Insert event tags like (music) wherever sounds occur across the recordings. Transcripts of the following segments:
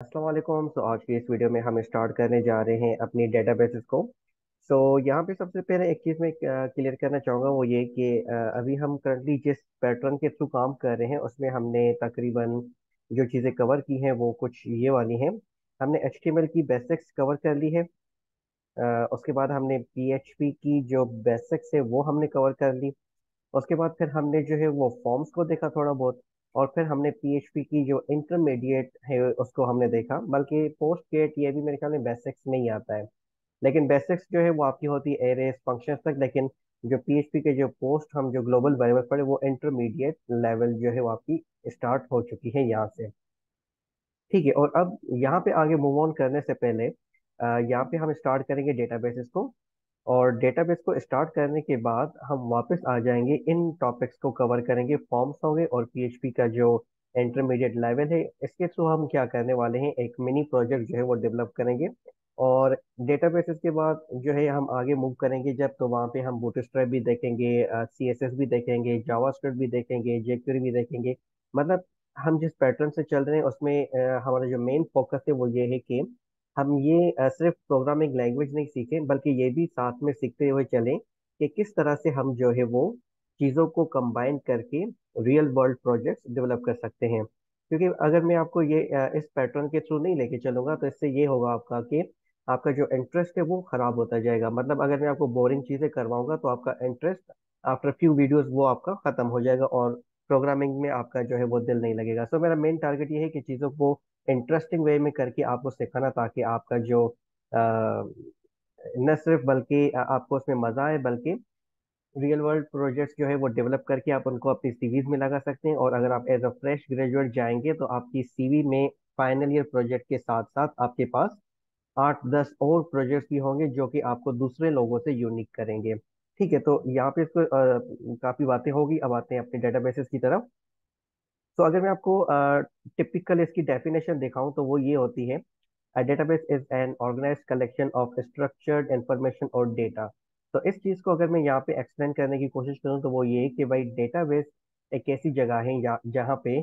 वालेकुम तो आज की इस वीडियो में हम स्टार्ट करने जा रहे हैं अपनी डेटाबेसेस को। सो so, यहाँ पे सबसे पहले एक चीज़ मैं क्लियर करना चाहूँगा वो ये कि अभी हम करंटली जिस पैटर्न के थ्रू काम कर रहे हैं उसमें हमने तकरीबन जो चीज़ें कवर की हैं वो कुछ ये वाली हैं। हमने एचटीएमएल की बेसिक्स कवर कर ली है। उसके बाद हमने पीएचपी की जो बेसिक्स है वो हमने कवर कर ली। उसके बाद फिर हमने जो है वो फॉर्म्स को देखा थोड़ा बहुत। और फिर हमने पीएचपी की जो इंटरमीडिएट है, उसको हमने देखा। बल्कि पोस्ट गेट ये भी मेरे ख्याल में बेसिक्स में ही आता है। लेकिन बेसिक्स जो है, वो आपकी होती है एरेस फ़ंक्शन तक। लेकिन जो पीएचपी के जो पोस्ट हम जो ग्लोबल वेरिएबल पढ़े, वो इंटरमीडिएट लेवल जो है, वो आपकी स्टार्ट हो चुकी है यहाँ से। ठीक है, और अब यहाँ पे आगे मूव ऑन करने से पहले यहाँ पे हम स्टार्ट करेंगे डेटाबेसेस को। और डेटाबेस को स्टार्ट करने के बाद हम वापस आ जाएँगे। इन टॉपिक्स को कवर करेंगे। फॉर्म्स होंगे और पीएचपी का जो इंटरमीडिएट लेवल है, इसके थ्रू हम क्या करने वाले हैं? एक मिनी प्रोजेक्ट जो है वो डेवलप करेंगे। और डेटाबेसेस के बाद जो है, हम आगे मूव करेंगे। जब तो वहाँ पे हम बूटस्ट्रैप भी देखेंगे सी एस एस भी देखेंगे जावास्क्रिप्ट भी देखेंगे जेक्यूरी भी देखेंगे। मतलब हम जिस पैटर्न से चल रहे हैं, उसमें हमारा जो मेन फोकस है वो ये है कि हम ये सिर्फ़ प्रोग्रामिंग लैंग्वेज नहीं सीखें बल्कि ये भी साथ में सीखते हुए चलें कि किस तरह से हम जो है वो चीज़ों को कंबाइन करके रियल वर्ल्ड प्रोजेक्ट्स डेवलप कर सकते हैं। क्योंकि अगर मैं आपको ये इस पैटर्न के थ्रू नहीं लेके चलूँगा तो इससे ये होगा आपका कि आपका जो इंटरेस्ट है वो खराब होता जाएगा। मतलब अगर मैं आपको बोरिंग चीज़ें करवाऊँगा तो आपका इंटरेस्ट आफ्टर फ्यू वीडियोस वो आपका खत्म हो जाएगा और प्रोग्रामिंग में आपका जो है वो दिल नहीं लगेगा। सो so, मेरा मेन टारगेट ये है कि चीज़ों को इंटरेस्टिंग वे में करके आपको सिखाना ताकि आपका जो न सिर्फ़ बल्कि आपको उसमें मज़ा आए बल्कि रियल वर्ल्ड प्रोजेक्ट्स जो है वो डेवलप करके आप उनको अपनी सीवीज में लगा सकते हैं। और अगर आप एज अ फ्रेश ग्रेजुएट जाएँगे तो आपकी सीवी में फाइनल ईयर प्रोजेक्ट के साथ साथ आपके पास आठ दस और प्रोजेक्ट्स भी होंगे जो कि आपको दूसरे लोगों से यूनिक करेंगे। ठीक है तो यहाँ पे इसको अ, काफ़ी बातें होगी। अब आते हैं अपने डेटाबेसेस की तरफ़। तो अगर मैं आपको टिपिकल इसकी डेफिनेशन दिखाऊँ तो वो ये होती है, A database is an collection of structured information और data. तो इस चीज़ को अगर मैं यहाँ पे एक्सप्लेन करने की कोशिश करूँ तो वो ये कि भाई डेटाबेस एक ऐसी जगह है जहाँ पे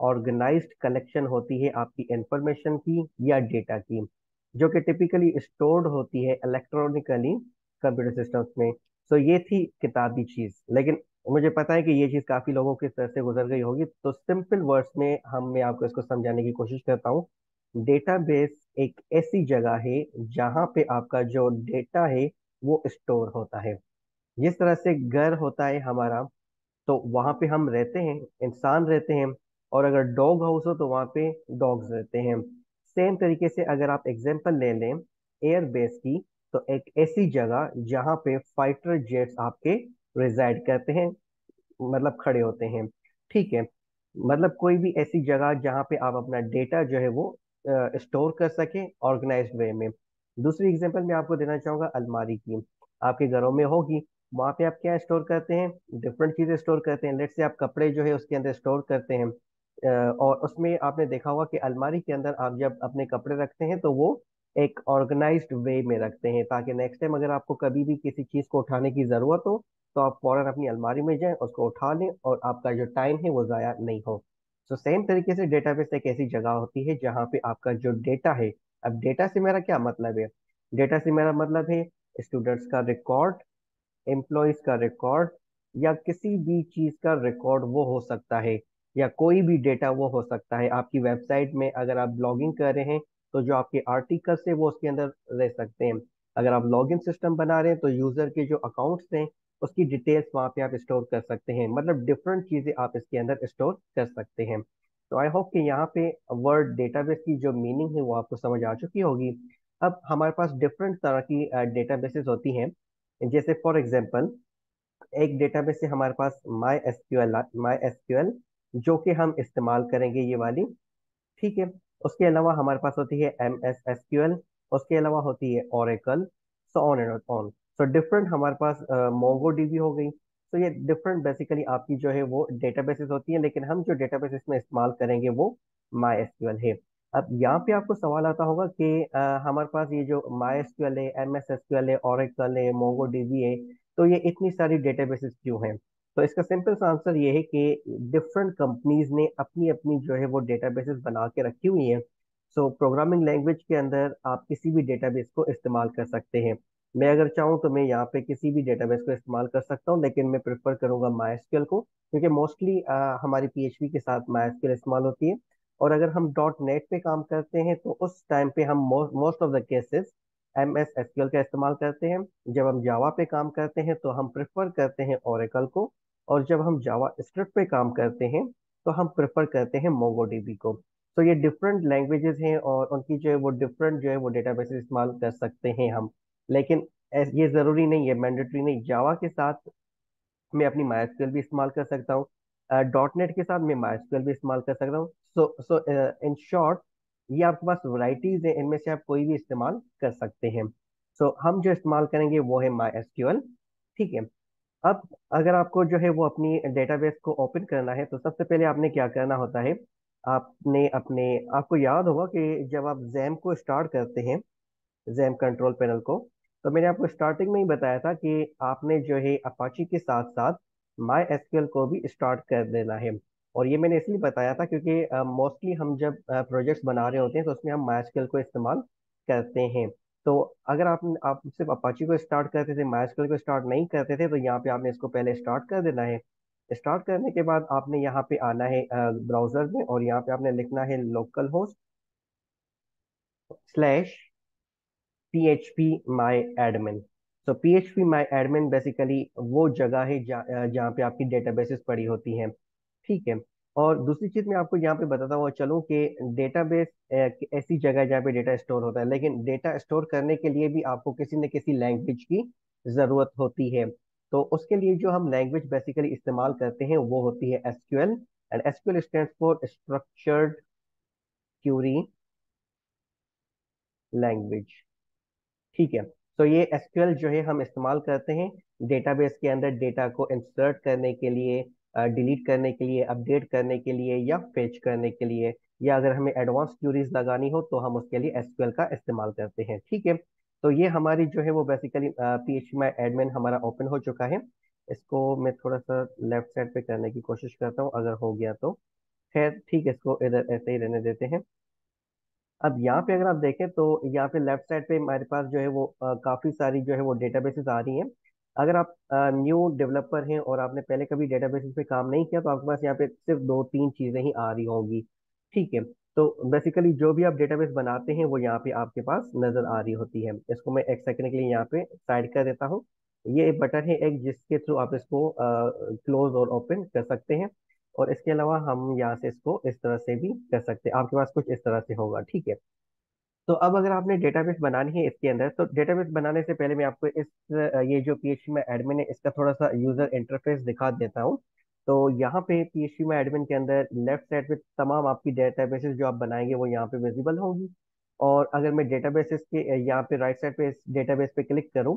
ऑर्गेनाइज्ड कलेक्शन होती है आपकी इंफॉर्मेशन की या डेटा की, जो कि टिपिकली स्टोर्ड होती है इलेक्ट्रॉनिकली कंप्यूटर सिस्टम्स में तो ये थी किताबी चीज़ लेकिन मुझे पता है कि ये चीज़ काफ़ी लोगों के सर से गुजर गई होगी तो सिंपल वर्ड्स में हम, मैं आपको इसको समझाने की कोशिश करता हूँ। डेटाबेस एक ऐसी जगह है जहाँ पे आपका जो डेटा है वो स्टोर होता है। जिस तरह से घर होता है हमारा तो वहाँ पे हम रहते हैं, इंसान रहते हैं, और अगर डॉग हाउस हो तो वहाँ पे डॉग्स रहते हैं। सेम तरीके से अगर आप एग्जांपल ले लें, एयरबेस की तो एक ऐसी जगह जहाँ पे फाइटर जेट्स आपके रिजाइड करते हैं मतलब खड़े होते हैं। ठीक है मतलब कोई भी ऐसी जगह जहाँ पे आप अपना डेटा जो है वो स्टोर कर सके ऑर्गेनाइज वे में। दूसरी एग्जांपल मैं आपको देना चाहूँगा अलमारी की। आपके घरों में होगी, वहाँ पे आप क्या स्टोर करते हैं? डिफरेंट चीज़ें स्टोर करते हैं। लेट से आप कपड़े जो है उसके अंदर स्टोर करते हैं। और उसमें आपने देखा होगा कि अलमारी के अंदर आप जब अपने कपड़े रखते हैं तो वो एक ऑर्गेनाइज्ड वे में रखते हैं ताकि नेक्स्ट टाइम अगर आपको कभी भी किसी चीज़ को उठाने की ज़रूरत हो तो आप फ़ौरन अपनी अलमारी में जाएँ, उसको उठा लें और आपका जो टाइम है वो ज़ाया नहीं हो। तो सेम तरीके से डेटाबेस एक ऐसी जगह होती है जहाँ पे आपका जो डेटा है, अब डेटा से मेरा क्या मतलब है? डेटा से मेरा मतलब है स्टूडेंट्स का रिकॉर्ड एम्प्लॉयज़ का रिकॉर्ड या किसी भी चीज़ का रिकॉर्ड वो हो सकता है या कोई भी डेटा वो हो सकता है। आपकी वेबसाइट में अगर आप ब्लॉगिंग कर रहे हैं तो जो आपके आर्टिकल्स है, वो उसके अंदर रह सकते हैं। अगर आप लॉगिन सिस्टम बना रहे हैं तो यूज़र के जो अकाउंट्स हैं, उसकी डिटेल्स वहाँ पे आप स्टोर कर सकते हैं। मतलब डिफरेंट चीज़ें आप इसके अंदर स्टोर कर सकते हैं। तो आई होप कि यहाँ पे वर्ड डेटाबेस की जो मीनिंग है, वो आपको समझ आ चुकी होगी। अब हमारे पास डिफरेंट तरह की डेटाबेसेस होती हैं। जैसे फॉर एग्जांपल एक डेटाबेस है हमारे पास माई एसक्यूएल माई एसक्यूएल जो कि हम इस्तेमाल करेंगे ये वाली। ठीक है? उसके अलावा हमारे पास होती है एम एस एसक्यूएल उसके अलावा होती है Oracle so on and on so different हमारे पास मोंगो डीबी हो गई। तो ये डिफरेंट बेसिकली आपकी जो है वो डेटाबेसेस होती हैं लेकिन हम जो डेटाबेसेस में इस्तेमाल करेंगे वो माई एस एसक्यूएल है। अब यहाँ पे आपको सवाल आता होगा कि अ, हमारे पास ये जो माई एस एसक्यूएल है एम एस एस एसक्यूएल है ओरेकल है मोंगो डीबी है तो ये इतनी सारी डेटाबेसेस क्यों हैं? तो इसका सिंपल सा आंसर ये है कि डिफरेंट कंपनीज़ ने अपनी अपनी जो है वो डेटाबेसेस बना के रखी हुई हैं। सो प्रोग्रामिंग लैंग्वेज के अंदर आप किसी भी डेटाबेस को इस्तेमाल कर सकते हैं। मैं अगर चाहूँ तो मैं यहाँ पे किसी भी डेटाबेस को इस्तेमाल कर सकता हूँ, लेकिन मैं प्रेफर करूँगा माई को, क्योंकि मोस्टली हमारी पीएचपी के साथ माई इस्तेमाल होती है। और अगर हम. डॉट नेट पे काम करते हैं तो उस टाइम पे हम most of the cases M S SQL का इस्तेमाल करते हैं। जब हम जावा पे काम करते हैं तो हम प्रेफर करते हैं ओरेकल को। और जब हम जावा स्क्रिप्ट पे काम करते हैं तो हम प्रेफर करते हैं मोंगोडीबी को। तो ये डिफरेंट लैंग्वेजेस हैं और उनकी जो है वो डिफरेंट जो है वो डेटाबेस इस्तेमाल कर सकते हैं हम। लेकिन ये ज़रूरी नहीं है मैंडेटरी नहीं। जावा के साथ मैं अपनी माई भी इस्तेमाल कर सकता हूँ। डॉट नेट के साथ मैं माई भी इस्तेमाल कर सकता हूँ। सो सो इन शॉर्ट ये आपके पास वराइटीज है इनमें से आप कोई भी इस्तेमाल कर सकते हैं। सो so, हम जो इस्तेमाल करेंगे वो है माई ठीक है? अब अगर आपको जो है वो अपनी डेटाबेस को ओपन करना है तो सबसे पहले आपने क्या करना होता है आपने अपने आपको याद होगा कि जब आप जैम को स्टार्ट करते हैं जैम कंट्रोल पैनल को तो मैंने आपको स्टार्टिंग में ही बताया था कि आपने जो है अपाची के साथ साथ माई एसक्यूएल को भी स्टार्ट कर देना है। और ये मैंने इसलिए बताया था क्योंकि मोस्टली uh, हम जब प्रोजेक्ट्स uh, बना रहे होते हैं तो उसमें हम माई एसक्यूएल को इस्तेमाल करते हैं। तो अगर आप आप सिर्फ़ अपाची को स्टार्ट करते थे माई एसक्यूएल को स्टार्ट नहीं करते थे तो यहाँ पे आपने इसको पहले स्टार्ट कर देना है। स्टार्ट करने के बाद आपने यहाँ पे आना है ब्राउज़र में और यहाँ पे आपने लिखना है local host slash P H P my admin तो P H P my admin basically वो जगह है जहाँ पे आपकी डेटाबेसेस पड़ी होती हैं। ठीक है? और दूसरी चीज़ मैं आपको यहाँ पे बताता हूँ चलूँ कि डेटाबेस ऐसी जगह है जहाँ पे डेटा स्टोर होता है, लेकिन डेटा स्टोर करने के लिए भी आपको किसी न किसी लैंग्वेज की ज़रूरत होती है। तो उसके लिए जो हम लैंग्वेज बेसिकली इस्तेमाल करते हैं, वो होती है SQL and SQL stand for structured query language ठीक है तो ये एसक्यूएल जो है हम इस्तेमाल करते हैं डेटाबेस के अंदर डेटा को इंसर्ट करने के लिए। डिलीट करने के लिए अपडेट करने के लिए या फेच करने के लिए या अगर हमें एडवांस क्यूरीज लगानी हो तो हम उसके लिए एसक्यूएल का इस्तेमाल करते हैं ठीक है? तो ये हमारी जो है वो बेसिकली पी एच एडमिन हमारा ओपन हो चुका है। इसको मैं थोड़ा सा लेफ़्ट साइड पे करने की कोशिश करता हूँ अगर हो गया तो। खैर ठीक है इसको इधर ऐसे ही रहने देते हैं। अब यहाँ पे अगर आप देखें तो यहाँ पे लेफ़्ट साइड पे हमारे पास जो है वो आ, काफ़ी सारी जो है वो डेटाबेसेस आ रही हैं। अगर आप न्यू डेवलपर हैं और आपने पहले कभी डेटाबेसेस पे काम नहीं किया तो आपके पास यहाँ पे सिर्फ़ दो तीन चीज़ें ही आ रही होंगी। ठीक है? तो बेसिकली जो भी आप डेटाबेस बनाते हैं, वो यहाँ पे आपके पास नज़र आ रही होती है। इसको मैं एक सेकंड के लिए यहाँ पे साइड कर देता हूँ। ये एक बटन है एक, जिसके थ्रू आप इसको क्लोज और ओपन कर सकते हैं। और इसके अलावा हम यहाँ से इसको इस तरह से भी कर सकते हैं। आपके पास कुछ इस तरह से होगा। ठीक है? तो अब अगर आपने डेटाबेस बनानी है इसके अंदर तो डेटाबेस बनाने से पहले मैं आपको इस ये जो पीएचपी में एडमिन है, इसका थोड़ा सा यूज़र इंटरफेस दिखा देता हूँ। तो यहाँ पे पीएचपी में एडमिन के अंदर लेफ़्ट साइड पे तमाम आपकी डेटाबेसेस जो आप बनाएँगे, वो यहाँ पे विजिबल होंगी। और अगर मैं डेटाबेसेस के यहाँ पे राइट साइड पे इस डेटाबेस पे क्लिक करूँ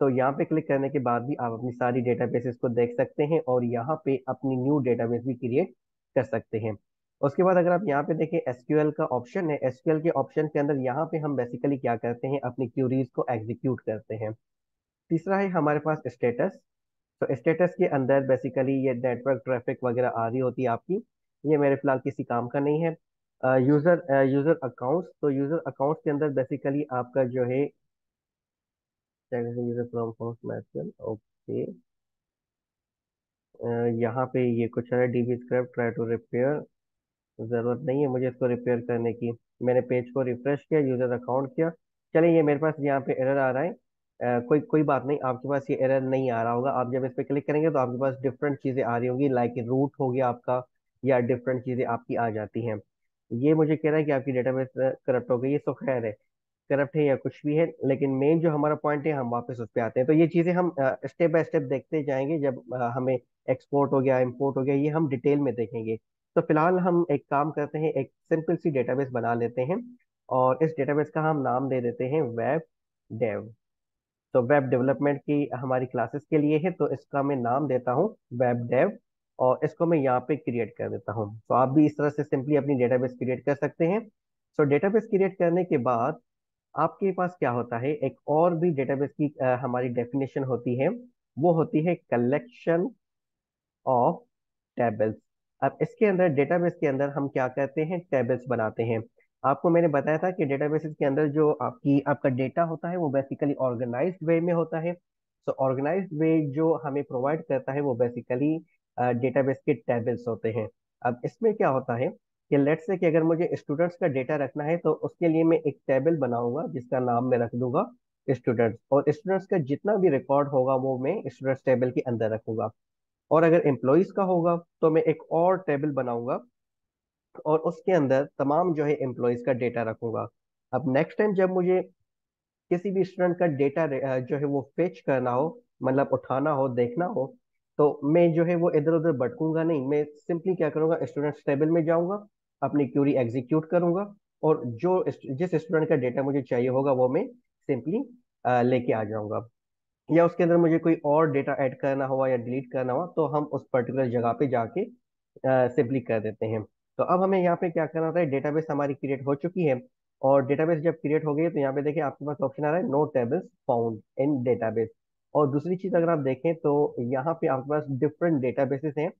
तो यहाँ पे क्लिक करने के बाद भी आप अपनी सारी डेटाबेसेस को देख सकते हैं और यहाँ पे अपनी न्यू डेटाबेस भी क्रिएट कर सकते हैं। उसके बाद अगर आप यहाँ पे देखें एसक्यूएल का ऑप्शन है, एसक्यूएल के ऑप्शन के अंदर यहाँ पे हम बेसिकली क्या करते हैं, अपनी क्यूरीज को एग्जीक्यूट करते हैं। तीसरा है हमारे पास स्टेटस तो स्टेटस के अंदर बेसिकली ये नेटवर्क ट्रैफ़िक वगैरह आ रही होती है आपकी, ये मेरे फ़िलहाल किसी काम का नहीं है। यूज़र यूज़र अकाउंट्स तो यूज़र अकाउंट्स के अंदर बेसिकली आपका जो है यूज़र फ्रॉम ओके यहाँ पे ये कुछ है DB script try to repair ज़रूरत नहीं है मुझे इसको रिपेयर करने की। मैंने पेज को रिफ्रेश किया यूज़र अकाउंट किया। चलिए ये मेरे पास यहाँ पे एरर आ रहा है। आ, कोई कोई बात नहीं आपके पास ये एरर नहीं आ रहा होगा। आप जब इस पर क्लिक करेंगे तो आपके पास डिफरेंट चीज़ें आ रही होंगी लाइक रूट हो गया आपका या डिफरेंट चीज़ें आपकी आ जाती हैं। ये मुझे कह रहा है कि आपकी डेटाबेस करप्ट हो गई ये तो खैर है। करप्ट है या कुछ भी है लेकिन मेन जो हमारा पॉइंट है हम वापस उस पर आते हैं। तो ये चीज़ें हम स्टेप बाय स्टेप देखते जाएँगे जब हमें एक्सपोर्ट हो गया इम्पोर्ट हो गया ये हम डिटेल में देखेंगे। तो फ़िलहाल हम एक काम करते हैं एक सिंपल सी डेटाबेस बना लेते हैं और इस डेटाबेस का हम नाम दे देते हैं वेब डेव तो वेब डेवलपमेंट की हमारी क्लासेस के लिए है तो इसका मैं नाम देता हूँ वेब डेव और इसको मैं यहाँ पे क्रिएट कर देता हूँ। तो आप भी इस तरह से सिंपली अपनी डेटाबेस क्रिएट कर सकते हैं। सो डेटाबेस क्रिएट करने के बाद आपके पास क्या होता है एक और भी डेटाबेस की आ, हमारी डेफिनेशन होती है वो होती है कलेक्शन ऑफ़ टेबल्स अब इसके अंदर डेटाबेस के अंदर हम क्या करते हैं? टेबल्स बनाते हैं। आपको मैंने बताया था कि डेटाबेसेस के अंदर जो आपकी, आपका डेटा होता है, वो बेसिकली ऑर्गेनाइज वे में होता है। तो ऑर्गेनाइज्ड वे जो हमें प्रोवाइड करता है, वो बेसिकली डेटाबेस के टेबल्स होते हैं। अब इसमें क्या होता है कि लेट्स से कि अगर मुझे स्टूडेंट्स का डेटा रखना है तो उसके लिए मैं एक टेबल बनाऊँगा, जिसका नाम मैं रख दूँगा स्टूडेंट्स और स्टूडेंट्स का जितना भी रिकॉर्ड होगा, वो मैं स्टूडेंट्स टेबल के अंदर रखूँगा। और अगर एम्प्लॉयज़ का होगा तो मैं एक और टेबल बनाऊँगा और उसके अंदर तमाम जो है एम्प्लॉयज़ का डेटा रखूँगा। अब नेक्स्ट टाइम जब मुझे किसी भी स्टूडेंट का डेटा जो है वो फेच करना हो मतलब उठाना हो, देखना हो तो मैं जो है वो इधर उधर भटकूँगा नहीं। मैं सिंपली क्या करूँगा स्टूडेंट्स टेबल में जाऊँगा, अपनी क्यूरी एग्जीक्यूट करूँगा और जो जिस स्टूडेंट का डेटा मुझे चाहिए होगा, वो मैं सिंपली लेके आ जाऊँगा। या उसके अंदर मुझे कोई और डेटा ऐड करना हुआ या डिलीट करना हुआ तो हम उस पर्टिकुलर जगह पे जाके सिंपली कर देते हैं। तो अब हमें यहाँ पे क्या करना होता है डेटाबेस हमारी क्रिएट हो चुकी है और डेटाबेस जब क्रिएट हो गई तो यहाँ पे देखिए आपके पास ऑप्शन आ रहा है no tables found in database और दूसरी चीज़ अगर आप देखें तो यहाँ पे आपके पास डिफरेंट डेटाबेसेस हैं।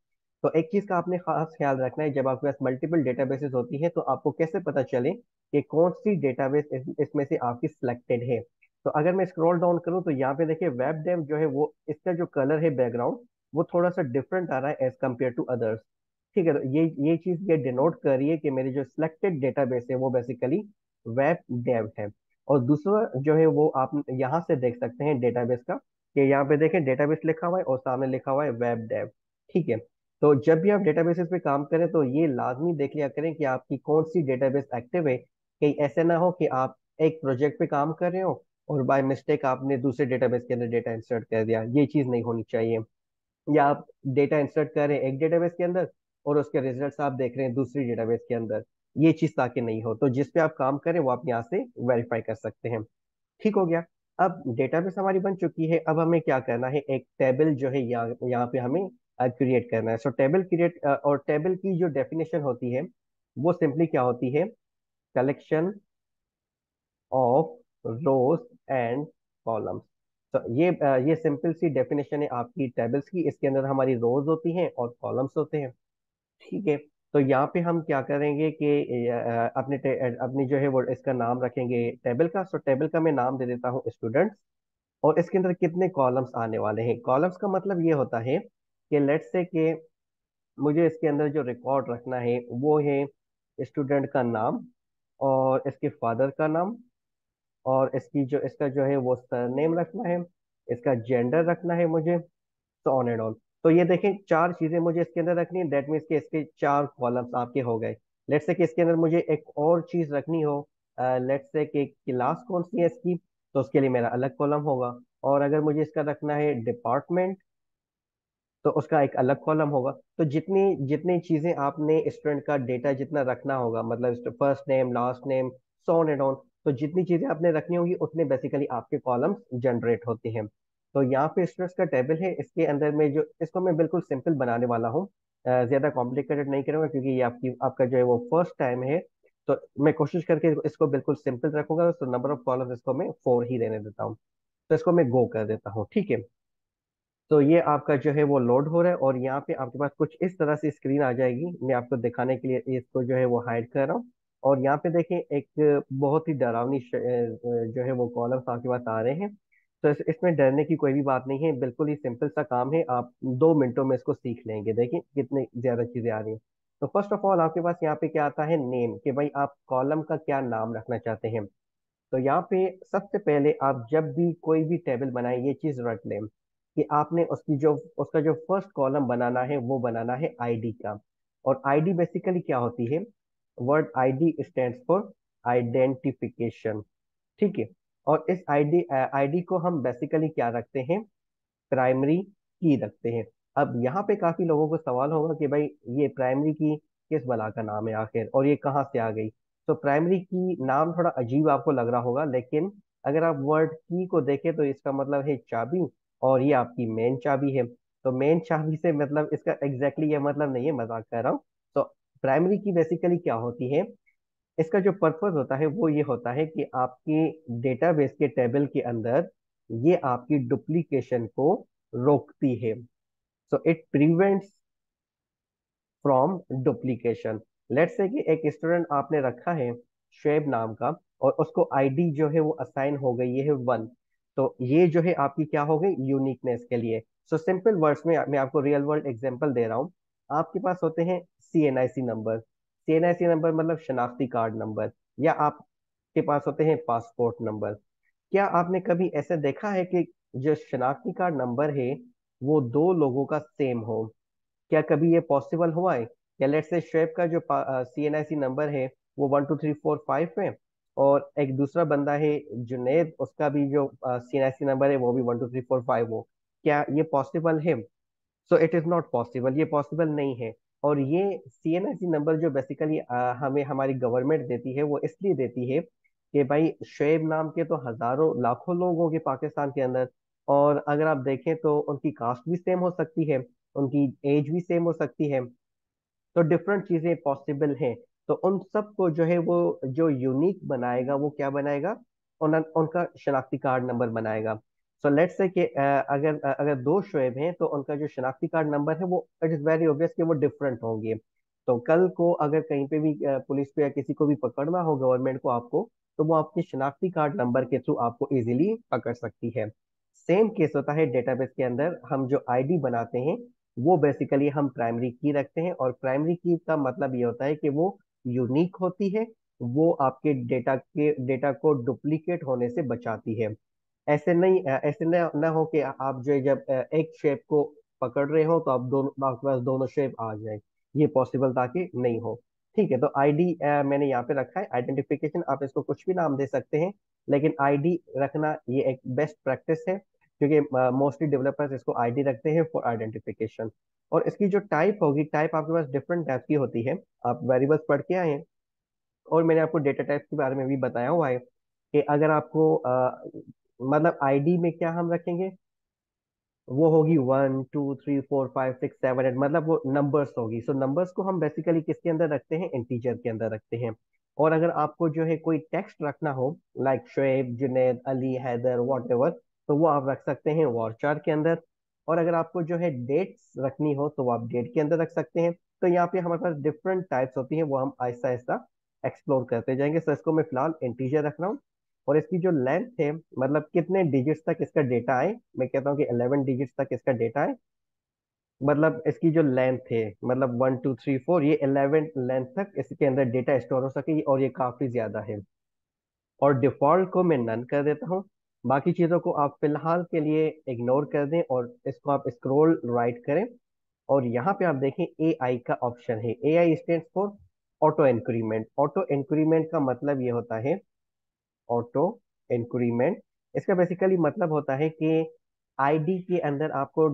तो एक चीज़ का आपने खास ख्याल रखना है, जब आपके पास मल्टीपल डेटाबेसेस होती है तो आपको कैसे पता चले कि कौन सी डेटाबेस इसमें से आपकी सिलेक्टेड है? तो अगर मैं स्क्रॉल डाउन करूँ तो यहाँ पे देखिए वेब डेव जो है वो, इसका जो कलर है बैकग्राउंड वो थोड़ा सा डिफरेंट आ रहा है एज कंपेयर टू अदर्स ठीक है तो ये ये चीज़ ये डिनोट कर रही है कि मेरी जो सिलेक्टेड डेटाबेस है वो बेसिकली वेब डेव है। और दूसरा जो है वो आप यहाँ से देख सकते हैं डेटाबेस का, कि यहाँ पे देखें डेटाबेस लिखा हुआ है और सामने लिखा हुआ है वेब डेव ठीक है तो जब भी आप डेटाबेसेस पे काम करें तो ये लाजमी देख लिया करें कि आपकी कौन सी डेटाबेस एक्टिव है कहीं ऐसे ना हो कि आप एक प्रोजेक्ट पे काम कर रहे हो और बाय मिस्टेक आपने दूसरे डेटाबेस के अंदर डेटा इंसर्ट कर दिया, ये चीज़ नहीं होनी चाहिए। या आप डेटा इंसर्ट कर रहे हैं एक डेटाबेस के अंदर और उसके रिजल्ट्स आप देख रहे हैं दूसरी डेटाबेस के अंदर, ये चीज़ ताकि नहीं हो तो जिस पे आप काम करें वो आप यहाँ से वेरीफाई कर सकते हैं। ठीक हो गया। अब डेटाबेस हमारी बन चुकी है, अब हमें क्या करना है? एक टेबल जो है यहाँ यहाँ पे हमें क्रिएट करना है। सो टेबल क्रिएट और टेबल की जो डेफिनेशन होती है, वो सिंपली क्या होती है? Collection of rows and columns तो ये ये सिंपल सी डेफिनेशन है आपकी टेबल्स की। इसके अंदर हमारी रोज होती हैं और कॉलम्स होते हैं। ठीक है? तो यहाँ पे हम क्या करेंगे कि अपने अपनी जो है वो इसका नाम रखेंगे टेबल का। सो टेबल का मैं नाम दे देता हूँ स्टूडेंट्स और इसके अंदर कितने कॉलम्स आने वाले हैं? कॉलम्स का मतलब ये होता है कि लेट्स से कि मुझे इसके अंदर जो रिकॉर्ड रखना है वो है स्टूडेंट का नाम और इसके फादर का नाम। और इसकी जो, इसका जो है वो सरनेम रखना है, इसका जेंडर रखना है मुझे तो ऑन एंड ऑन तो ये देखें, चार चीज़ें मुझे इसके अंदर रखनी है दैट मीन्स के इसके चार कॉलम्स आपके हो गए। लेट्स से कि इसके अंदर मुझे एक और चीज़ रखनी हो लेट्स से कि क्लास कौन सी है इसकी तो उसके लिए मेरा अलग कॉलम होगा। और अगर मुझे इसका रखना है डिपार्टमेंट तो उसका एक अलग कॉलम होगा। तो जितनी जितनी चीज़ें आपने स्टूडेंट का डेटा जितना रखना होगा मतलब first name last name so on and on तो जितनी चीज़ें आपने रखनी होगी, उतने बेसिकली आपके कॉलम्स जनरेट होते हैं। तो यहाँ पे स्टूडेंट्स का टेबल है, इसके अंदर में जो, इसको मैं बिल्कुल सिंपल बनाने वाला हूँ। ज़्यादा कॉम्प्लिकेटेड नहीं करूँगा, क्योंकि ये आपकी, आपका जो है वो फ़र्स्ट टाइम है। तो मैं कोशिश करके इसको बिल्कुल सिंपल रखूँगा तो नंबर ऑफ़ कॉलम्स इसको मैं फोर ही रहने देता हूँ। तो इसको मैं गो कर देता हूँ, ठीक है? तो ये आपका जो है वो लोड हो रहा है, और यहाँ पे आपके पास कुछ इस तरह से स्क्रीन आ जाएगी। मैं आपको दिखाने के लिए इसको जो है वो हाइड कर रहा हूँ। और यहाँ पे देखें एक बहुत ही डरावनी जो है वो कॉलम्स आपके पास आ रहे हैं। तो इस, इसमें डरने की कोई भी बात नहीं है बिल्कुल ही सिंपल सा काम है। आप दो मिनटों में इसको सीख लेंगे। देखिए कितनी ज़्यादा चीज़ें आ रही हैं। तो फ़र्स्ट ऑफ़ ऑल आपके पास यहाँ पे क्या आता है? नेम कि भाई आप कॉलम का क्या नाम रखना चाहते हैं। तो यहाँ पे सबसे पहले आप जब भी कोई भी टेबल बनाए ये चीज़ रख लें कि आपने उसकी जो उसका जो फ़र्स्ट कॉलम बनाना है वो बनाना है आईडी का। और आईडी बेसिकली क्या होती है? Word ID stands for identification. ठीक है? और इस आईडी आईडी को हम बेसिकली क्या रखते हैं? प्राइमरी की रखते हैं। अब यहाँ पे काफ़ी लोगों को सवाल होगा कि भाई, ये प्राइमरी की किस बला का नाम है आखिर? और ये कहाँ से आ गई? तो प्राइमरी की नाम थोड़ा अजीब आपको लग रहा होगा, लेकिन अगर आप वर्ड की को देखें तो इसका मतलब है चाबी, और ये आपकी मेन चाबी है। तो मेन चाबी से मतलब इसका एग्जैक्टली exactly ये मतलब नहीं है, मज़ाक कर रहा हूँ। प्राइमरी की बेसिकली क्या होती है? इसका जो पर्पज होता है, वो ये होता है कि आपके डेटाबेस के टेबल के अंदर ये आपकी डुप्लीकेशन को रोकती है। So it prevents from duplication let's say कि एक स्टूडेंट आपने रखा है शेब नाम का, और उसको आईडी जो है वो असाइन हो गई है वन तो ये जो है आपकी क्या हो गई? यूनिकनेस के लिए। सो सिंपल वर्ड्स में, मैं आपको रियल वर्ल्ड एग्जांपल दे रहा हूँ। आपके पास होते हैं C N I C number C N I C number मतलब शनाख्ती कार्ड नंबर या आपके पास होते हैं पासपोर्ट नंबर क्या आपने कभी ऐसे देखा है कि जो शनाख्ती कार्ड नंबर है, वो दो लोगों का सेम हो? क्या कभी ये पॉसिबल हुआ है? या लेट्स से शुएब का जो सी एन आई सी नंबर है, वो one two three four five है और एक दूसरा बंदा है जुनेद उसका भी जो सी एन आई सी नंबर है, वो भी one two three four five हो. क्या ये पॉसिबल है? So it is not possible ये पॉसिबल नहीं है. और ये सी एन सी नंबर जो बेसिकली हमें हमारी गवर्नमेंट देती है वो इसलिए देती है कि भाई शुएब नाम के तो हज़ारों लाखों लोग होंगे पाकिस्तान के अंदर और अगर आप देखें तो उनकी कास्ट भी सेम हो सकती है उनकी एज भी सेम हो सकती है। तो डिफरेंट चीज़ें पॉसिबल हैं। तो उन सबको जो है वो जो यूनिक बनाएगा वो क्या बनाएगा? उन, उनका शनाख्ती कार्ड नंबर बनाएगा। सो लेट्स से कि अगर अगर दो शुएब हैं तो उनका जो शनाख्ती कार्ड नंबर है, वो इट इज़ वेरी ऑब्वियस कि वो डिफरेंट होंगे। तो कल को अगर कहीं पे भी पुलिस को या किसी को भी पकड़ना हो गवर्नमेंट को आपको तो वो आपके शनाख्ती कार्ड नंबर के थ्रू आपको इजीली पकड़ सकती है। सेम केस होता है डेटाबेस के अंदर, हम जो आईडी बनाते हैं, वो बेसिकली हम प्राइमरी की रखते हैं, और प्राइमरी की का मतलब ये होता है कि वो यूनिक होती है, वो आपके डेटा के डेटा को डुप्लीकेट होने से बचाती है। ऐसे नहीं ऐसे न, न हो कि आप जो है जब एक शेप को पकड़ रहे हो तो आप दोनों आपके पास दोनों शेप आ जाए। ये पॉसिबल ताकि नहीं हो। ठीक है तो आईडी मैंने यहाँ पे रखा है। आइडेंटिफिकेशन आप इसको कुछ भी नाम दे सकते हैं लेकिन आईडी रखना ये एक बेस्ट प्रैक्टिस है क्योंकि मोस्टली डेवलपर्स इसको आईडी रखते हैं फॉर आइडेंटिफिकेशन और इसकी जो टाइप होगी टाइप आपके पास डिफरेंट टाइप की होती है। आप वेरिएबल्स पढ़ के आए हैं और मैंने आपको डेटा टाइप के बारे में भी बताया हुआ है कि अगर आपको मतलब आईडी में क्या हम रखेंगे? वो होगी one two three four five six seven eight मतलब वो नंबर्स होगी। सो so, नंबर्स को हम बेसिकली किसके अंदर रखते हैं? इंटीजर के अंदर रखते हैं। और अगर आपको जो है कोई टेक्स्ट रखना हो लाइक शुएब जुनेद अली हैदर वॉट तो वो आप रख सकते हैं वॉरचार के अंदर। और अगर आपको जो है डेट्स रखनी हो तो वो आप डेट के अंदर रख सकते हैं। तो यहाँ पे हमारे पास डिफरेंट टाइप्स होती हैं वो हम आहिस्ता आहिस्ता एक्सप्लोर करते जाएँगे। सो so, इसको मैं फ़िलहाल इंटीजर रख रहा हूँ। और इसकी जो लेंथ है मतलब कितने डिजिट्स तक इसका डेटा आए? मैं कहता हूँ कि 11 डिजिट्स तक इसका डेटा आए। मतलब इसकी जो लेंथ है मतलब वन टू थ्री फोर ये 11 लेंथ तक इसके अंदर डेटा स्टोर हो सके और ये काफ़ी ज़्यादा है। और डिफ़ॉल्ट को मैं नन कर देता हूँ। बाकी चीज़ों को आप फ़िलहाल के लिए इग्नोर कर दें और इसको आप स्क्रॉल राइट करें। और यहाँ पे आप देखें ए आई का ऑप्शन है। A I stand for auto increment auto increment का मतलब ये होता है ऑटो इंक्रीमेंट इसका बेसिकली मतलब होता है कि आईडी के अंदर आपको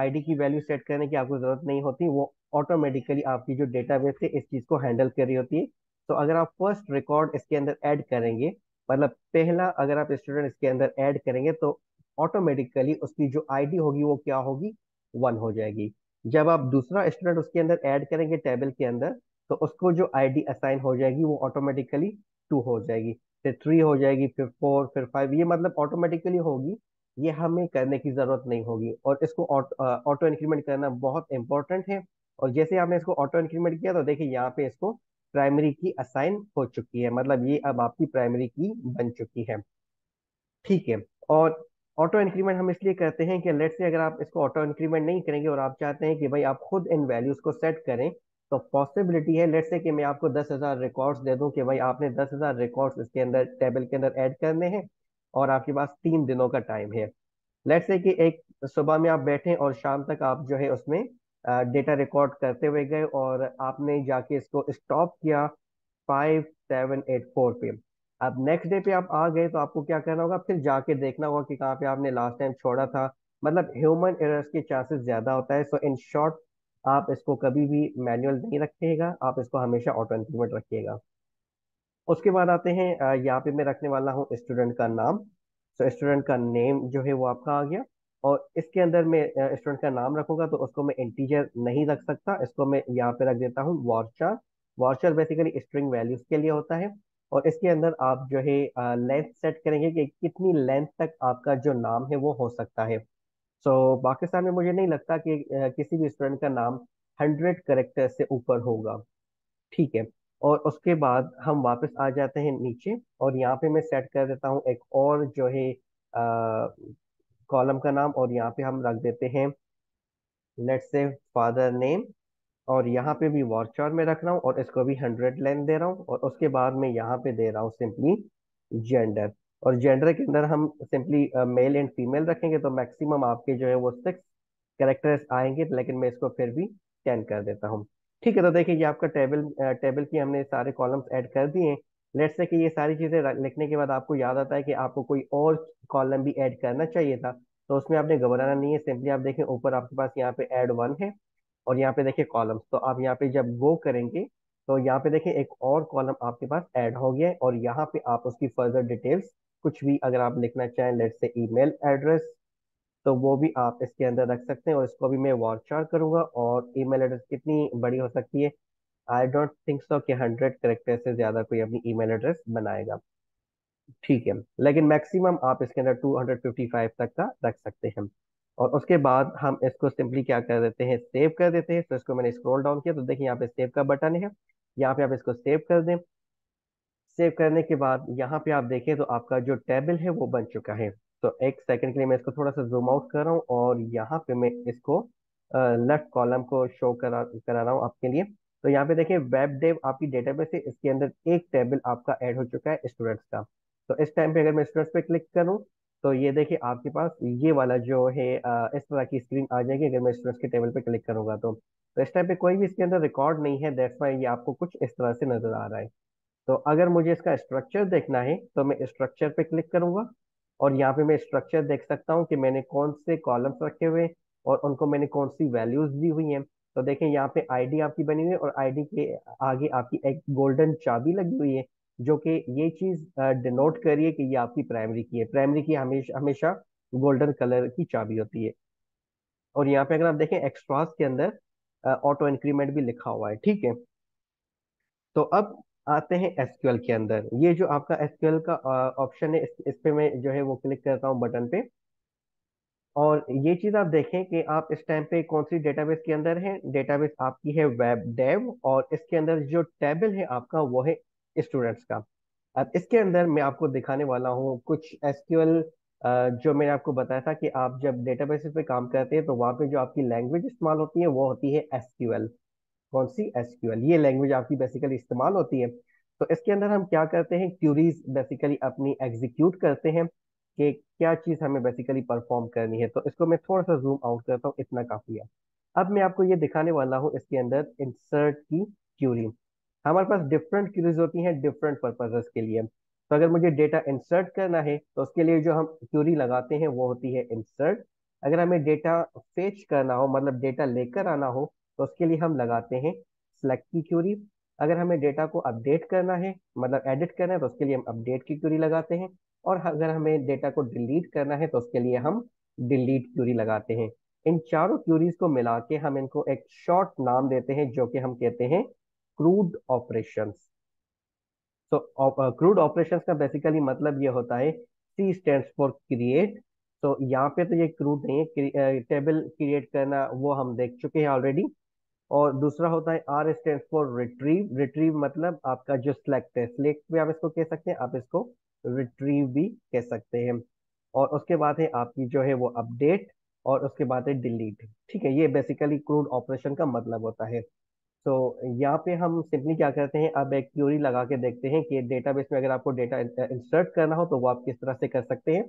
आईडी की वैल्यू सेट करने की आपको ज़रूरत नहीं होती, वो ऑटोमेटिकली आपकी जो डेटाबेस है, इस चीज़ को हैंडल कर रही होती है। तो अगर आप फ़र्स्ट रिकॉर्ड इसके अंदर ऐड करेंगे मतलब पहला अगर आप स्टूडेंट इसके अंदर ऐड करेंगे तो ऑटोमेटिकली उसकी जो आईडी होगी, वो क्या होगी? वन हो जाएगी। जब आप दूसरा स्टूडेंट उसके अंदर ऐड करेंगे टेबल के अंदर तो उसको जो आईडी असाइन हो जाएगी, वो ऑटोमेटिकली टू हो जाएगी। फिर थ्री हो जाएगी, फिर फोर फिर फाइव ये मतलब ऑटोमेटिकली होगी। ये हमें करने की ज़रूरत नहीं होगी। और इसको ऑटो इंक्रीमेंट करना बहुत इंपॉर्टेंट है। और जैसे आपने इसको ऑटो इंक्रीमेंट किया तो देखिए यहाँ पे इसको प्राइमरी की असाइन हो चुकी है। मतलब ये अब आपकी प्राइमरी की बन चुकी है। ठीक है। और ऑटो इंक्रीमेंट हम इसलिए करते हैं कि लेट से अगर आप इसको ऑटो इंक्रीमेंट नहीं करेंगे और आप चाहते हैं कि भाई आप खुद इन वैल्यूज़ को सेट करें तो पॉसिबिलिटी है लेट से कि मैं आपको दस हज़ार रिकॉर्ड्स दे दूँ कि भाई आपने दस हज़ार रिकॉर्ड्स इसके अंदर टेबल के अंदर ऐड करने हैं और आपके पास तीन दिनों का टाइम है। लेट से कि एक सुबह में आप बैठे और शाम तक आप जो है उसमें डेटा रिकॉर्ड करते हुए गए और आपने जाके इसको स्टॉप किया फाइव सेवन एट फोर पे। अब नेक्स्ट डे पे आप आ गए तो आपको क्या करना होगा? फिर जाके देखना होगा कि कहाँ पे आपने लास्ट टाइम छोड़ा था। मतलब ह्यूमन एरर्स के चांसेस ज़्यादा होता है। सो इन शॉर्ट आप इसको कभी भी मैनुअल नहीं रखिएगा, आप इसको हमेशा ऑटो इंक्रीमेंट रखिएगा। उसके बाद आते हैं यहाँ पे मैं रखने वाला हूँ स्टूडेंट का नाम। तो स्टूडेंट का नेम जो है वो आपका आ गया। और इसके अंदर मैं स्टूडेंट का नाम रखूँगा तो उसको मैं इंटीजर नहीं रख सकता। इसको मैं यहाँ पे रख देता हूँ varchar varchar basically string values के लिए होता है। और इसके अंदर आप जो है लेंथ सेट करेंगे कि कितनी लेंथ तक आपका जो नाम है वो हो सकता है। सो so, पाकिस्तान में मुझे नहीं लगता कि किसी भी स्टूडेंट का नाम हंड्रेड करेक्टर से ऊपर होगा। ठीक है? और उसके बाद हम वापस आ जाते हैं नीचे और यहाँ पे मैं सेट कर देता हूँ एक और जो है कॉलम का नाम और यहाँ पे हम रख देते हैं। लेट्स से फादर नेम और यहाँ पे भी वॉरचॉर में रख रहा हूँ और इसको भी हंड्रेड लेंथ दे रहा हूँ और उसके बाद में यहाँ पे दे रहा हूँ सिंपली जेंडर और जेंडर के अंदर हम सिंपली मेल एंड फीमेल रखेंगे तो मैक्सिमम आपके जो है वो सिक्स कैरेक्टर्स आएँगे, लेकिन मैं इसको फिर भी टेन कर देता हूँ। ठीक है तो देखिए ये आपका टेबल टेबल की हमने सारे कॉलम्स ऐड कर दिए लेट्स से कि ये सारी चीज़ें लिखने के बाद आपको याद आता है कि आपको कोई और कॉलम भी ऐड करना चाहिए था तो उसमें आपने घबराना नहीं है सिंपली आप देखें ऊपर आपके पास यहाँ पे ऐड वन है और यहाँ पे देखिए कॉलम्स तो आप यहाँ पे जब गो करेंगे तो यहाँ पे देखिए एक और कॉलम आपके पास ऐड हो गया है और यहाँ पे आप उसकी फर्दर डिटेल्स कुछ भी अगर आप लिखना चाहें लेट से ईमेल एड्रेस तो वो भी आप इसके अंदर रख सकते हैं और इसको भी मैं वॉरचार करूँगा और ईमेल एड्रेस कितनी बड़ी हो सकती है? आई डोंट थिंक सो कि हंड्रेड करेक्टर से ज़्यादा कोई अपनी ईमेल एड्रेस बनाएगा। ठीक है, लेकिन मैक्सिमम आप इसके अंदर 255 तक का रख सकते हैं। और उसके बाद हम इसको सिंपली क्या कर देते हैं? सेव कर देते हैं। तो इसको मैंने स्क्रॉल डाउन किया तो देखिए यहाँ पे सेव का बटन है। यहाँ पे आप इसको सेव कर दें। सेव करने के बाद यहाँ पे आप देखें तो आपका जो टेबल है वो बन चुका है। तो एक सेकंड के लिए मैं इसको थोड़ा सा जूम आउट कर रहा हूँ और यहाँ पे मैं इसको लेफ़्ट uh, कॉलम को शो करा करा रहा हूँ आपके लिए। तो यहाँ पे देखिए वेब डेव आपकी डेटाबेस है इसके अंदर एक टेबल आपका ऐड हो चुका है स्टूडेंट्स का। तो इस टाइम पे अगर मैं स्टूडेंट्स पे क्लिक करूँ तो ये देखिए आपके पास ये वाला जो है इस तरह की स्क्रीन आ जाएगी अगर मैं स्टूडेंट्स के टेबल पे क्लिक करूँगा तो। तो इस टाइम पे कोई भी इसके अंदर रिकॉर्ड नहीं है दैट्स वाई ये आपको कुछ इस तरह से नज़र आ रहा है। तो अगर मुझे इसका स्ट्रक्चर देखना है तो मैं स्ट्रक्चर पे क्लिक करूँगा और यहाँ पे मैं स्ट्रक्चर देख सकता हूँ कि मैंने कौन से कॉलम्स रखे हुए और उनको मैंने कौन सी वैल्यूज़ दी हुई हैं। तो देखें, यहाँ पे आईडी आपकी बनी हुई है और आईडी के आगे आपकी एक गोल्डन चाबी लगी हुई है, जो कि ये चीज़ डिनोट करिए कि ये आपकी प्राइमरी की है। प्राइमरी की हमेशा हमेशा गोल्डन कलर की चाबी होती है। और यहाँ पे अगर आप देखें एक्स्ट्रास के अंदर ऑटो इंक्रीमेंट भी लिखा हुआ है, ठीक है? तो अब आते हैं एसक्यूएल के अंदर। ये जो आपका एसक्यूएल का ऑप्शन है इस, इस पे मैं जो है वो क्लिक करता हूँ बटन पे। और ये चीज़ आप देखें कि आप इस टाइम पे कौन सी डेटाबेस के अंदर है? डेटाबेस आपकी है वेब डेव और इसके अंदर जो टेबल है आपका वो है स्टूडेंट्स का। अब इसके अंदर मैं आपको दिखाने वाला हूँ कुछ एसक्यूएल जो मैंने आपको बताया था कि आप जब डेटाबेस पे काम करते हैं तो वहाँ पे जो आपकी लैंग्वेज इस्तेमाल होती है वो होती है एसक्यूएल। कौन सी एसक्यूएल? ये लैंग्वेज आपकी बेसिकली इस्तेमाल होती है। तो इसके अंदर हम क्या करते हैं? क्यूरीज बेसिकली अपनी एग्जीक्यूट करते हैं कि क्या चीज़ हमें बेसिकली परफॉर्म करनी है। तो इसको मैं थोड़ा सा जूम आउट करता हूँ, इतना काफ़ी है। अब मैं आपको ये दिखाने वाला हूँ इसके अंदर इंसर्ट की क्यूरी हमारे पास डिफरेंट क्यूरीज होती हैं डिफरेंट पर्पजेस के लिए। तो अगर मुझे डेटा इंसर्ट करना है तो उसके लिए जो हम क्यूरी लगाते हैं वो होती है इंसर्ट अगर हमें डेटा फेच करना हो मतलब डेटा लेकर आना हो तो उसके लिए हम लगाते हैं सेलेक्ट की क्यूरी अगर हमें डेटा को अपडेट करना है मतलब एडिट करना है तो उसके लिए हम अपडेट की क्यूरी लगाते हैं। और अगर हमें डेटा को डिलीट करना है तो उसके लिए हम डिलीट क्यूरी लगाते हैं। इन चारों क्यूरीज को मिला के हम इनको एक शॉर्ट नाम देते हैं, जो कि हम कहते हैं क्रूड ऑपरेशन तो क्रूड ऑपरेशन का बेसिकली मतलब ये होता है सी स्टैंड फॉर क्रिएट तो यहाँ पे तो ये क्रूड नहीं है टेबल क्रिएट करना, वो हम देख चुके हैं ऑलरेडी और दूसरा होता है R stand for retrieve retrieve मतलब आपका जो सिलेक्ट है सिलेक्ट भी आप इसको कह सकते हैं, आप इसको रिट्रीव भी कह सकते हैं। और उसके बाद है आपकी जो है वो अपडेट और उसके बाद है डिलीट ठीक है, ये बेसिकली क्रूड ऑपरेशन का मतलब होता है। तो यहाँ पे हम सिंपली क्या करते हैं, अब एक क्यूरी लगा के देखते हैं कि डेटाबेस में अगर आपको डेटा इंसर्ट करना हो तो वो आप किस तरह से कर सकते हैं।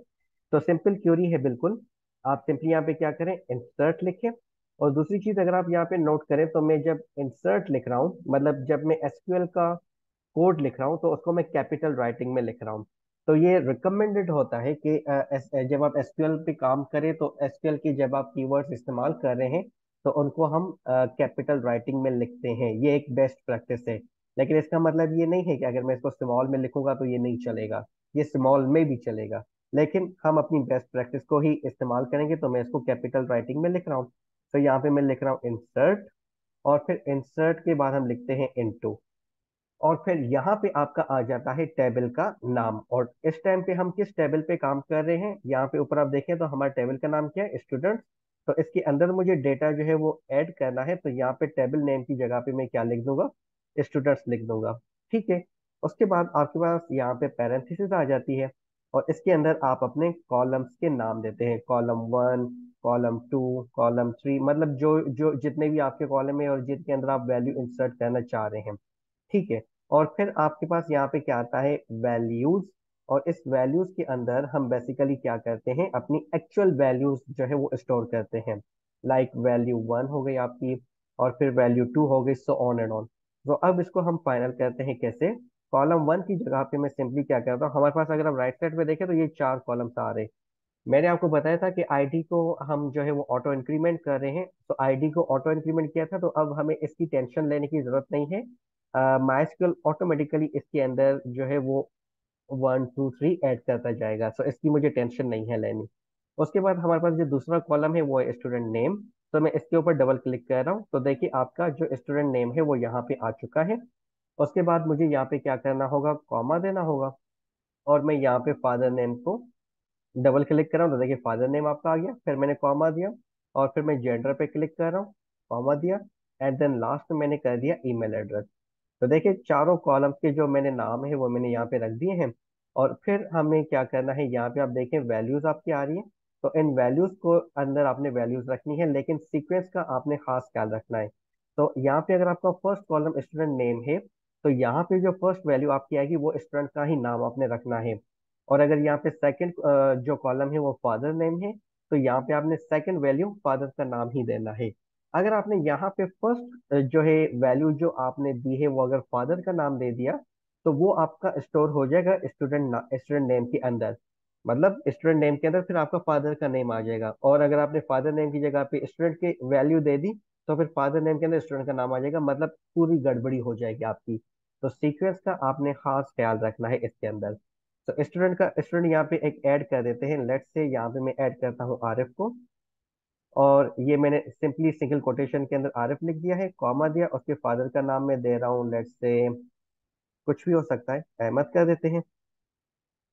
तो सिंपल क्यूरी है बिल्कुल। आप सिंपली यहाँ पे क्या करें इंसर्ट लिखें। और दूसरी चीज़ अगर आप यहाँ पे नोट करें तो मैं जब इंसर्ट लिख रहा हूँ मतलब जब मैं एसक्यूएल का कोड लिख रहा हूँ तो उसको मैं कैपिटल राइटिंग में लिख रहा हूँ। तो ये रिकमेंडेड होता है कि जब आप एसक्यूएल पे काम करें तो एसक्यूएल की जब आप कीवर्ड्स इस्तेमाल कर रहे हैं तो उनको हम कैपिटल राइटिंग में लिखते हैं। ये एक बेस्ट प्रैक्टिस है। लेकिन इसका मतलब ये नहीं है कि अगर मैं इसको स्मॉल में लिखूँगा तो ये नहीं चलेगा। ये स्मॉल में भी चलेगा। लेकिन हम अपनी बेस्ट प्रैक्टिस को ही इस्तेमाल करेंगे तो मैं इसको कैपिटल राइटिंग में लिख रहा हूँ। तो यहाँ पे मैं लिख रहा हूँ इंसर्ट और फिर इंसर्ट के बाद हम लिखते हैं इनटू और फिर यहाँ पे आपका आ जाता है टेबल का नाम और इस टाइम पे हम किस टेबल पे काम कर रहे हैं? यहाँ पे ऊपर आप देखें तो हमारे टेबल का नाम क्या है? स्टूडेंट्स तो इसके अंदर मुझे डेटा जो है वो ऐड करना है तो यहाँ पे टेबल नेम की जगह पे मैं क्या लिख दूँगा? स्टूडेंट्स लिख दूँगा। ठीक है? उसके बाद आपके पास यहाँ पे पैरेंथेसिस आ जाती है और इसके अंदर आप अपने कॉलम्स के नाम देते हैं। Column one column two, column three मतलब जो जो जितने भी आपके कॉलम है और जिनके अंदर आप वैल्यू इंसर्ट करना चाह रहे हैं, ठीक है? और फिर आपके पास यहाँ पे क्या आता है? वैल्यूज़, और इस वैल्यूज़ के अंदर हम बेसिकली क्या करते हैं? अपनी एक्चुअल वैल्यूज़ जो है वो स्टोर करते हैं। लाइक वैल्यू वन हो गई आपकी, और फिर वैल्यू टू हो गई सो ऑन एंड ऑन तो अब इसको हम फाइनल करते हैं कैसे? कॉलम वन की जगह पे मैं सिंपली क्या करता हूँ? हमारे पास अगर हम राइट साइड पे देखें तो ये चार कॉलम्स आ रहे हैं। मैंने आपको बताया था कि आईडी को हम जो है वो ऑटो इंक्रीमेंट कर रहे हैं। तो आईडी को ऑटो इंक्रीमेंट किया था तो अब हमें इसकी टेंशन लेने की ज़रूरत नहीं है। माइस्क्यूएल ऑटोमेटिकली इसके अंदर जो है वो वन टू थ्री ऐड करता जाएगा। सो so, इसकी मुझे टेंशन नहीं है लेनी। उसके बाद हमारे पास जो दूसरा कॉलम है वो है स्टूडेंट नेम तो मैं इसके ऊपर डबल क्लिक कर रहा हूँ। तो देखिए आपका जो स्टूडेंट नेम है वो यहाँ पे आ चुका है। उसके बाद मुझे यहाँ पे क्या करना होगा? कॉमा देना होगा। और मैं यहाँ पे फादर नेम को डबल क्लिक कर रहा हूँ तो देखिए फादर नेम आपका आ गया, फिर मैंने कॉमा दिया, और फिर मैं जेंडर पे क्लिक कर रहा हूँ, कॉमा दिया एंड देन लास्ट में मैंने कर दिया ईमेल एड्रेस तो देखिए चारों कॉलम्स के जो मैंने नाम है, वो मैंने यहाँ पे रख दिए हैं, और फिर हमें क्या करना है, यहाँ पे आप देखें वैल्यूज़ आपकी आ रही है तो इन वैल्यूज़ को अंदर आपने वैल्यूज़ रखनी है, लेकिन सीक्वेंस का आपने खास ख्याल रखना है। तो यहाँ पे अगर आपका फ़र्स्ट कॉलम स्टूडेंट नेम है तो यहाँ पे जो फ़र्स्ट वैल्यू आपकी आएगी, वो स्टूडेंट का ही नाम आपने रखना है। और अगर यहाँ पे सेकंड जो कॉलम है वो फादर नेम है तो यहाँ पे आपने सेकंड वैल्यू फादर का नाम ही देना है। अगर आपने यहाँ पे फ़र्स्ट जो है वैल्यू जो आपने दी है वो अगर फादर का नाम दे दिया तो वो आपका स्टोर हो जाएगा स्टूडेंट स्टूडेंट नेम के अंदर। मतलब स्टूडेंट नेम के अंदर फिर आपका फादर का नेम आ जाएगा। और अगर आपने फादर नेम की जगह पे स्टूडेंट की वैल्यू दे दी तो फिर फादर नेम के अंदर स्टूडेंट का नाम आ जाएगा। मतलब पूरी गड़बड़ी हो जाएगी आपकी। तो सीक्वेंस का आपने खास ख्याल रखना है इसके अंदर। तो स्टूडेंट का स्टूडेंट यहाँ पे एक ऐड कर देते हैं. लेट से यहाँ पे मैं ऐड करता हूँ आरिफ को. और ये मैंने सिंपली सिंगल कोटेशन के अंदर आरिफ लिख दिया है कॉमा दिया. उसके फादर का नाम मैं दे रहा हूँ. लेट से कुछ भी हो सकता है. अहमद कर देते हैं.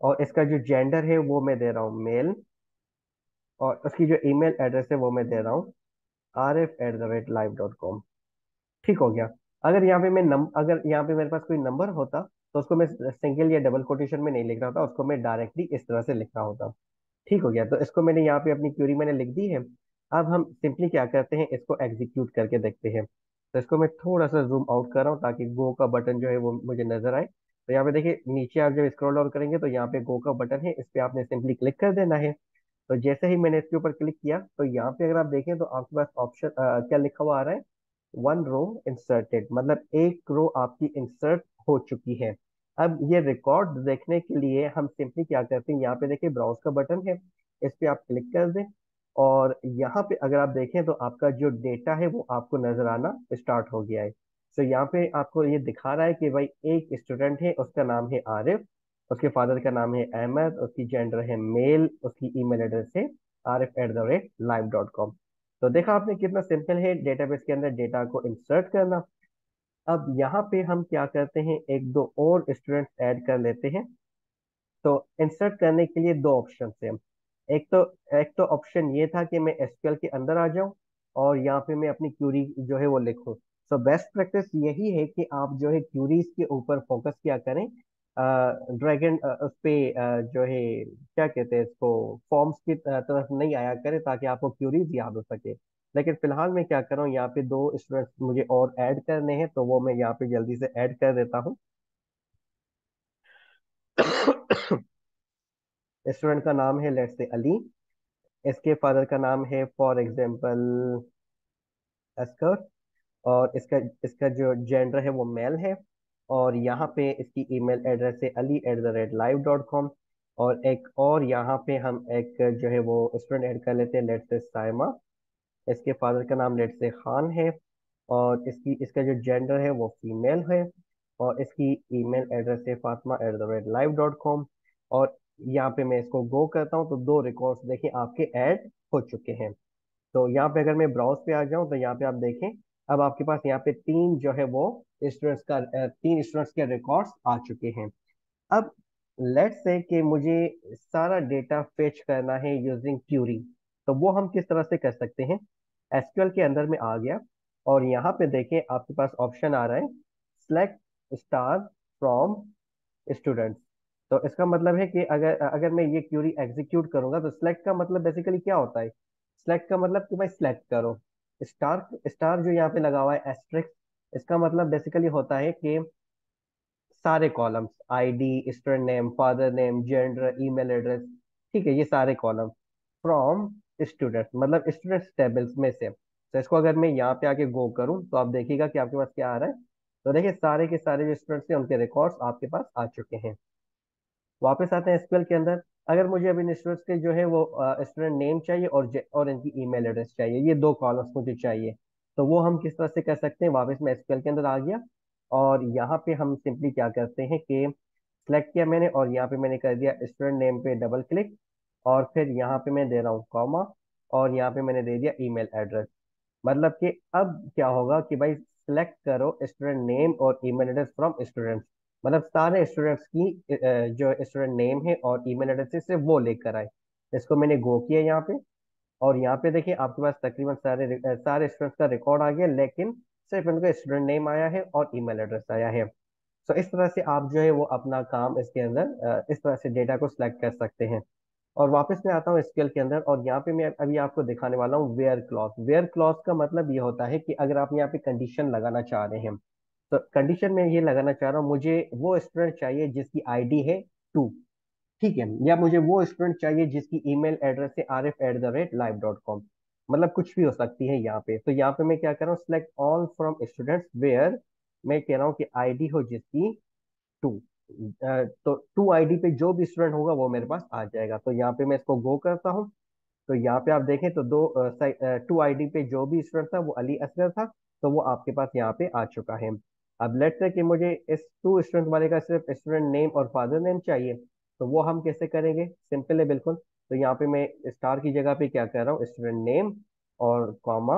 और इसका जो जेंडर है वो मैं दे रहा हूँ मेल और उसकी जो ईमेल एड्रेस है वो मैं दे रहा हूँ R F at the rate live dot com ठीक हो गया. अगर यहाँ पे मैं नम अगर यहाँ पे मेरे पास कोई नंबर होता तो उसको मैं सिंगल या डबल कोटेशन में नहीं लिख रहा था, उसको मैं डायरेक्टली इस तरह से लिख रहा होता। ठीक हो गया? तो इसको मैंने यहाँ पे अपनी क्यूरी मैंने लिख दी है। अब हम सिंपली क्या करते हैं, इसको एग्जीक्यूट करके देखते हैं। तो इसको मैं थोड़ा सा जूम आउट कर रहा हूँ ताकि गो का बटन जो है वो मुझे नज़र आए। तो यहाँ पे देखिए, नीचे आप जब स्क्रॉल डाउन करेंगे तो यहाँ पे गो का बटन है, इस पर आपने सिंपली क्लिक कर देना है। तो जैसे ही मैंने इसके ऊपर क्लिक किया तो यहाँ पे अगर आप देखें तो आपके पास ऑप्शन क्या लिखा हुआ आ रहा है? वन रो इंसर्टेड मतलब एक रो आपकी इंसर्ट हो चुकी है। अब ये रिकॉर्ड देखने के लिए हम सिंपली क्या करते हैं, यहाँ पे देखिए ब्राउज का बटन है, इस पर आप क्लिक कर दें और यहाँ पे अगर आप देखें तो आपका जो डेटा है वो आपको नज़र आना स्टार्ट हो गया है। तो यहाँ पे आपको ये दिखा रहा है कि भाई एक स्टूडेंट है, उसका नाम है आरिफ उसके फादर का नाम है अहमद उसकी जेंडर है मेल उसकी ईमेल एड्रेस है Arif at the rate live dot com तो देखा आपने कितना सिंपल है डेटाबेस के अंदर डेटा को इंसर्ट करना। अब यहाँ पे हम क्या करते हैं, एक दो और स्टूडेंट्स ऐड कर लेते हैं। तो इंसर्ट करने के लिए दो ऑप्शन है। एक तो एक तो ऑप्शन ये था कि मैं एसक्यूएल के अंदर आ जाऊँ और यहाँ पे मैं अपनी क्यूरी जो है वो लिखूं। तो बेस्ट प्रैक्टिस यही है कि आप जो है क्यूरीज के ऊपर फोकस किया करें। ड्रैगन उस पर जो है, क्या कहते हैं इसको फॉर्म्स की तरफ़ नहीं आया करें ताकि आपको क्यूरीज याद हो सके। लेकिन फ़िलहाल मैं क्या कर रहा हूँ, यहाँ पे दो स्टूडेंट्स मुझे और ऐड करने हैं तो वो मैं यहाँ पे जल्दी से ऐड कर देता हूँ। (coughs) स्टूडेंट का नाम है लेट से अली इसके फादर का नाम है फॉर एग्ज़ाम्पल अस्कर और इसका इसका जो जेंडर है, वो मेल है। और यहाँ पे इसकी ईमेल एड्रेस है Ali at the rate live dot com और एक और यहाँ पे हम एक जो है, वो स्टूडेंट ऐड कर लेते हैं लेट से साइमा इसके फादर का नाम लेट से खान है और इसकी, इसका जो जेंडर है वो फीमेल है और इसकी ईमेल एड्रेस है Fatima at the rate live dot com और यहाँ पे मैं इसको गो करता हूँ तो दो रिकॉर्ड्स देखें आपके ऐड हो चुके हैं। तो यहाँ पे अगर मैं ब्राउज पे आ जाऊँ तो यहाँ पे आप देखें, अब आपके पास यहाँ पे तीन जो है वो स्टूडेंट्स का तीन स्टूडेंट्स के रिकॉर्ड्स आ चुके हैं। अब लेट से कि मुझे सारा डेटा फेच करना है यूजिंग क्यूरी तो वो हम किस तरह से कर सकते हैं? एसक्यूएल के अंदर में आ गया। और यहाँ पे देखें, आपके पास ऑप्शन आ रहा है सेलेक्ट स्टार फ्रॉम स्टूडेंट्स तो इसका मतलब है कि अगर अगर मैं ये क्यूरी एग्जीक्यूट करूँगा तो सिलेक्ट का मतलब बेसिकली क्या होता है? सिलेक्ट का मतलब कि भाई सिलेक्ट करो। स्टार स्टार जो यहाँ पे लगा हुआ है एस्ट्रिक्स इसका मतलब बेसिकली होता है कि सारे columns ID student name father name gender email address ठीक है, ये सारे कॉलम फ्रॉम स्टूडेंट मतलब स्टूडेंट्स टेबल्स में से। तो इसको अगर मैं यहाँ पे आके गो करूँ तो आप देखिएगा कि आपके पास क्या आ रहा है। तो देखिए, सारे के सारे जो स्टूडेंट्स हैं उनके रिकॉर्ड्स आपके पास आ चुके हैं। वापस आते हैं एसक्यूएल के अंदर। अगर मुझे अभी स्टूडेंट्स के जो है वो स्टूडेंट नेम चाहिए और और इनकी ईमेल एड्रेस चाहिए, ये दो कॉलम्स मुझे चाहिए। तो वो हम किस तरह से कर सकते हैं? वापस मैं एसक्यूएल के अंदर आ गया और यहाँ पे हम सिंपली क्या करते हैं कि सेलेक्ट किया मैंने और यहाँ पे मैंने कर दिया स्टूडेंट नेम पे डबल क्लिक और फिर यहाँ पे मैं दे रहा हूँ कॉमा और यहाँ पे मैंने दे दिया ईमेल एड्रेस मतलब कि अब क्या होगा कि भाई सिलेक्ट करो स्टूडेंट नेम और ईमेल एड्रेस फ्रॉम स्टूडेंट्स मतलब सारे स्टूडेंट्स की जो स्टूडेंट नेम है और ईमेल एड्रेस से वो लेकर आए। इसको मैंने गो किया यहाँ पे। और यहाँ पे देखिए आपके पास तकरीबन सारे सारे स्टूडेंट्स का रिकॉर्ड आ गया, लेकिन सिर्फ़ उनका स्टूडेंट नेम आया है और ईमेल एड्रेस आया है। तो इस तरह से आप जो है वो अपना काम इसके अंदर इस तरह से डेटा को सिलेक्ट कर सकते हैं। और वापस मैं आता हूँ स्केल के अंदर और यहाँ पे मैं अभी आपको दिखाने वाला हूँ वेयर क्लॉज वेयर क्लॉज का मतलब ये होता है कि अगर आप यहाँ पे कंडीशन लगाना चाह रहे हैं तो कंडीशन में ये लगाना चाह रहा हूँ, मुझे वो स्टूडेंट चाहिए जिसकी आईडी है टू ठीक है? या मुझे वो स्टूडेंट चाहिए जिसकी ईमेल एड्रेस है R F at the rate live dot com मतलब कुछ भी हो सकती है यहाँ पे। तो यहाँ पे मैं क्या कर रहा हूँ select all from students where मैं कह रहा हूँ कि आईडी हो जिसकी टू तो टू आईडी पे जो भी स्टूडेंट होगा वो मेरे पास आ जाएगा। तो यहाँ पे मैं इसको गो करता हूँ। तो यहाँ पे आप देखें तो दो टू आईडी पे जो भी स्टूडेंट था वो अली असगर था तो वो आपके पास यहाँ पे आ चुका है। अब लेट से कि मुझे इस टू स्टूडेंट वाले का सिर्फ़ स्टूडेंट नेम और फादर नेम चाहिए तो वो हम कैसे करेंगे? सिंपल है बिल्कुल। तो यहाँ पे मैं स्टार की जगह पे क्या कर रहा हूँ? स्टूडेंट नेम और कॉमा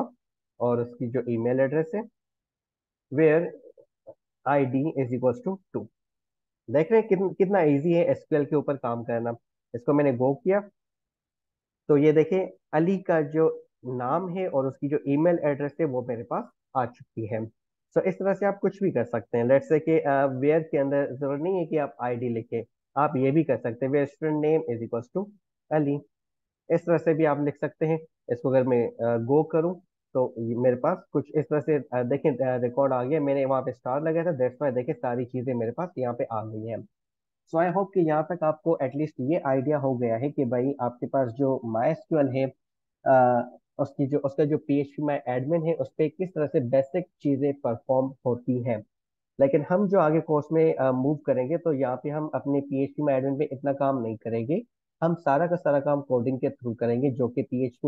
और उसकी जो ईमेल एड्रेस है where I D is equal to two देख रहे हैं कितना ईजी है एसक्यूएल के ऊपर काम करना। इसको मैंने गो किया। तो ये देखें अली का जो नाम है और उसकी जो ईमेल एड्रेस है वो मेरे पास आ चुकी है। सो so, इस तरह से आप कुछ भी कर सकते हैं। लेट्स से कि वेयर के अंदर ज़रूरत नहीं है कि आप आईडी लिखें। आप ये भी कर सकते हैं। Where student name is equal to Ali. इस तरह से भी आप लिख सकते हैं। इसको अगर मैं गो करूँ तो मेरे पास कुछ इस तरह से देखें रिकॉर्ड आ गया मैंने वहाँ पे स्टार लगाया था दैट्स वाई देखें सारी चीज़ें मेरे पास यहाँ पे आ गई हैं। सो आई होप कि यहाँ तक आपको एटलीस्ट ये आइडिया हो गया है कि भाई आपके पास जो माई है आ, उसकी जो उसका जो पी एच माई एडमिन है उस पर किस तरह से बेसिक चीज़ें परफॉर्म होती हैं। लेकिन हम जो आगे कोर्स में मूव करेंगे तो यहाँ पे हम अपने पी एच माई एडमिन पे इतना काम नहीं करेंगे। हम सारा का सारा काम कोडिंग के थ्रू करेंगे जो कि P H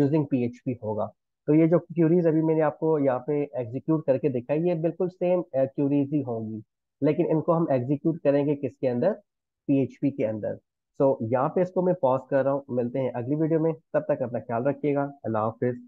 using P H होगा। तो ये जो क्यूरीज अभी मैंने आपको यहाँ पे एग्जीक्यूट करके दिखाई ये बिल्कुल सेम क्यूरीज ही होंगी। लेकिन इनको हम एग्जीक्यूट करेंगे किसके अंदर? पीएचपी के अंदर। सो so, यहाँ पे इसको मैं पॉज कर रहा हूँ। मिलते हैं अगली वीडियो में। तब तक अपना ख्याल रखिएगा। अल्लाह हाफिज।